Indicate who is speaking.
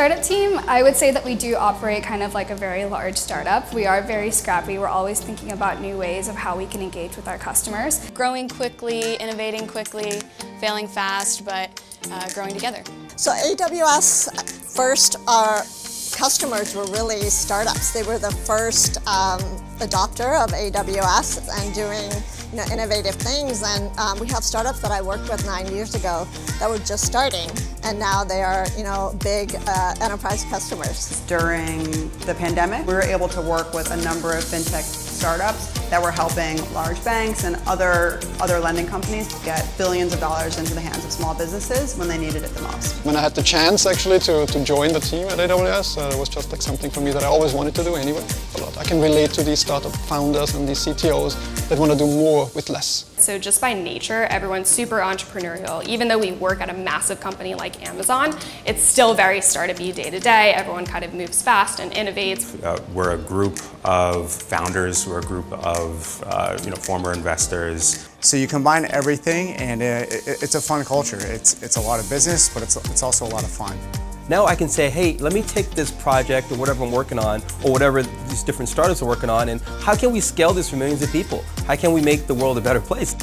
Speaker 1: Startup team, I would say that we do operate kind of like a very large startup. We are very scrappy. We're always thinking about new ways of how we can engage with our customers.
Speaker 2: Growing quickly, innovating quickly, failing fast, but uh, growing together.
Speaker 3: So AWS first, our customers were really startups. They were the first um, adopter of AWS and doing you know, innovative things. And um, we have startups that I worked with nine years ago that were just starting, and now they are you know big uh, enterprise customers.
Speaker 4: During the pandemic, we were able to work with a number of fintech startups that were helping large banks and other, other lending companies get billions of dollars into the hands of small businesses when they needed it the most.
Speaker 5: When I had the chance actually to, to join the team at AWS, uh, it was just like something for me that I always wanted to do anyway. I can relate to these startup founders and these CTOs that want to do more with less.
Speaker 6: So just by nature, everyone's super entrepreneurial. Even though we work at a massive company like Amazon, it's still very startup-y day to day. Everyone kind of moves fast and innovates.
Speaker 7: Uh, we're a group of founders, we're a group of uh, you know, former investors.
Speaker 8: So you combine everything and it, it, it's a fun culture. It's, it's a lot of business, but it's, it's also a lot of fun.
Speaker 9: Now I can say, hey, let me take this project or whatever I'm working on, or whatever these different startups are working on, and how can we scale this for millions of people? How can we make the world a better place?